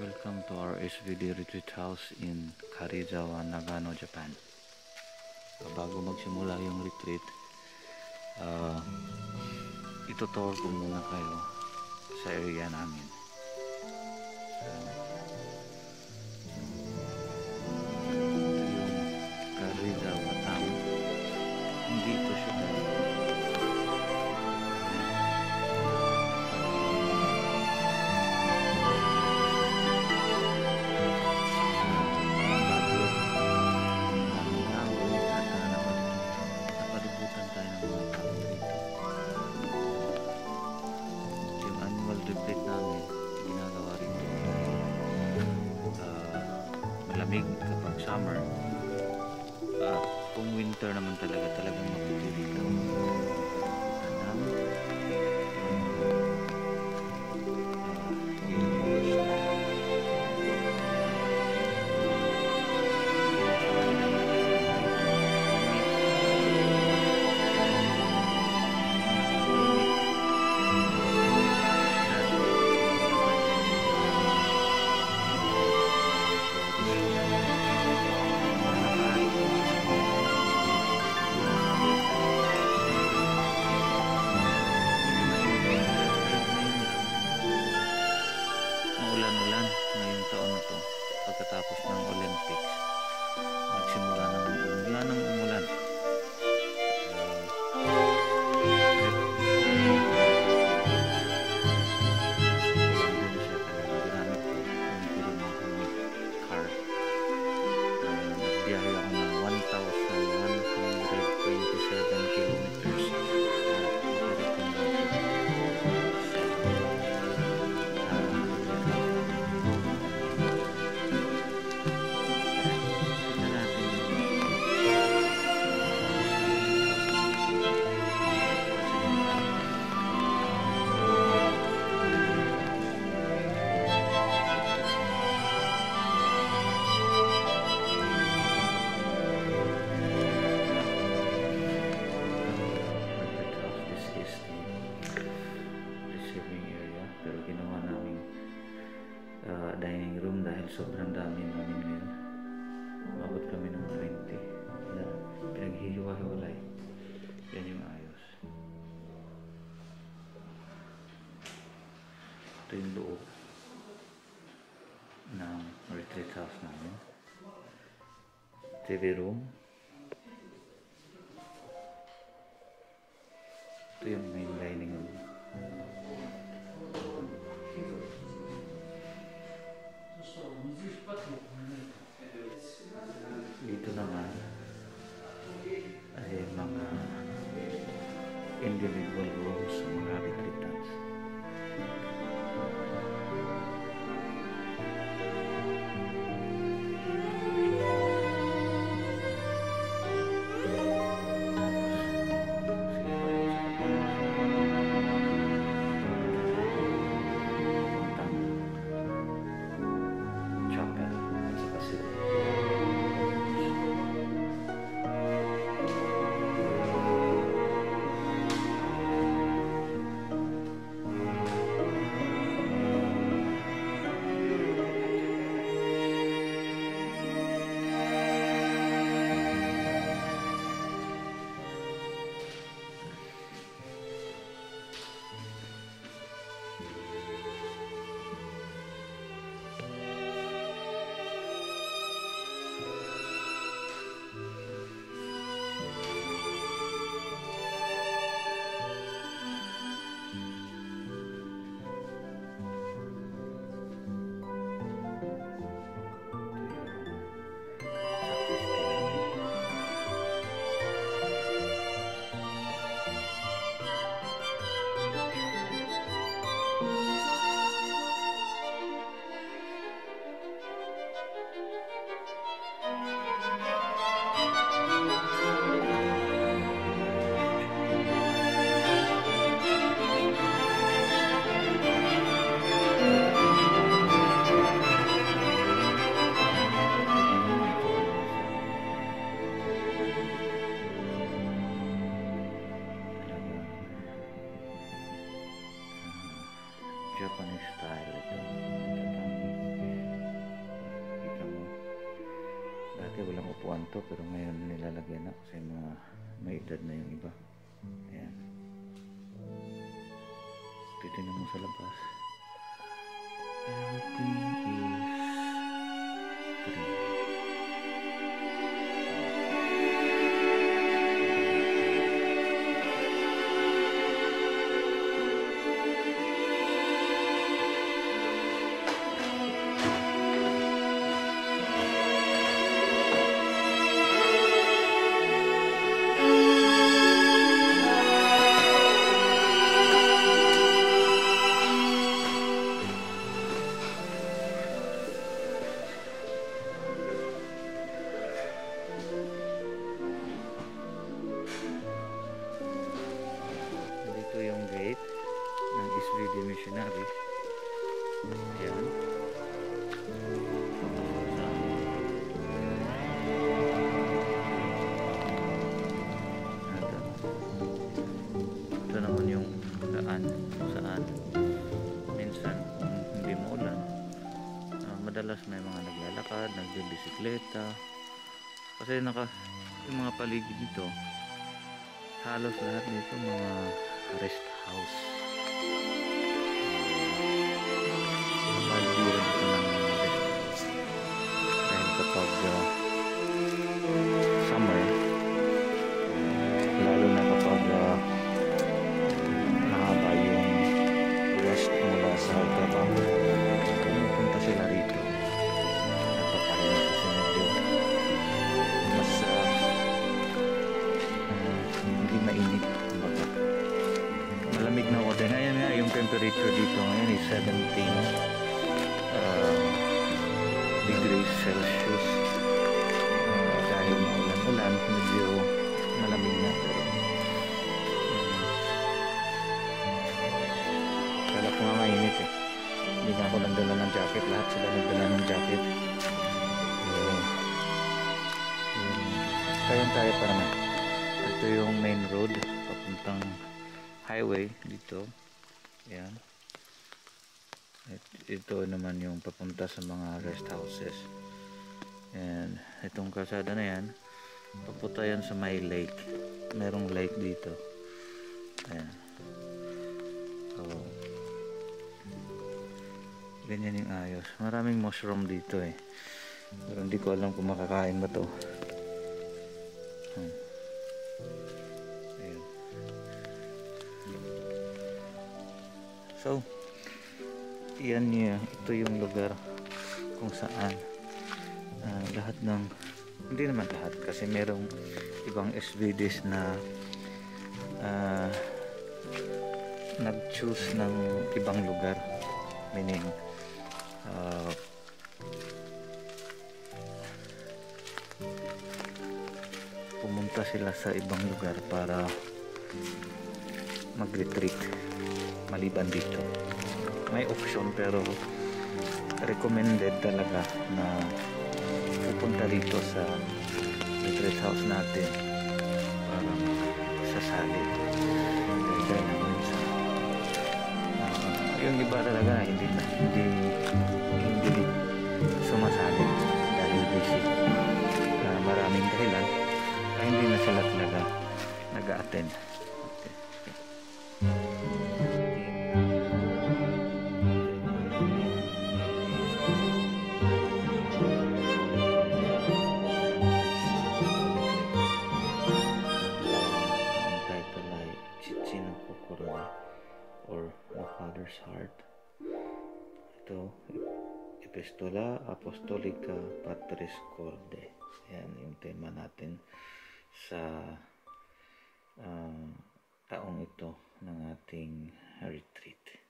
Welcome to our SVD Retreat House in Karizawa, Nagano, Japan. Ah, bago magsimula yung retreat, uh, itutour ko muna kayo sa area namin. So, Ano umulan-ulan ngayong taon na to pagkatapos ng Olympics. den Loob ng retreat house namin. TV room. Upuan to pero ngayon nilalagyan na kasi mga may edad na yung iba. Ayan. Titignan mo sa labas. Everything is free. Ng SVD Missionary. Ayan. Ito. Naman yung daan saan minsan hindi maulan ah, madalas may mga naglalakad, nagbibisikleta kasi naka yung mga paligid dito halos lahat dito mga rest house. Temperature dito ngayon is 17 ah, degrees Celsius. Ah, dahil maulan-ulan, medyo malamig na. Pero, um, kala ko nga mainit eh. Hindi na ako nagdala ng jacket. Lahat sila nagdala ng jacket. Kayan tayo para naman. Ito yung main road papuntang highway dito. Yan. It- Ito naman yung papunta sa mga rest houses. And itong kalsada na yan, papunta yan sa may lake. Merong lake dito. Ayan. So, ganyan yung ayos. Maraming mushroom dito eh. Pero hindi ko alam kung makakain ba to. So, yan niya. Ito yung lugar kung saan ah, lahat ng hindi naman lahat kasi merong ibang SVDs na ah, nag-choose ng ibang lugar meaning ah, pumunta sila sa ibang lugar para mag-retreat maliban dito. May option pero recommended talaga na pupunta dito sa retreat house natin para sasali. Dahil minsan ah, yung iba talaga hindi na hindi hindi sumasali dahil busy. Ah, maraming dahilan kaya hindi na sila talaga nag-a-attend or The Father's Heart. Ito, Epistola Apostolica Patris Corde. Yan yung tema natin sa ah, taong ito ng ating retreat.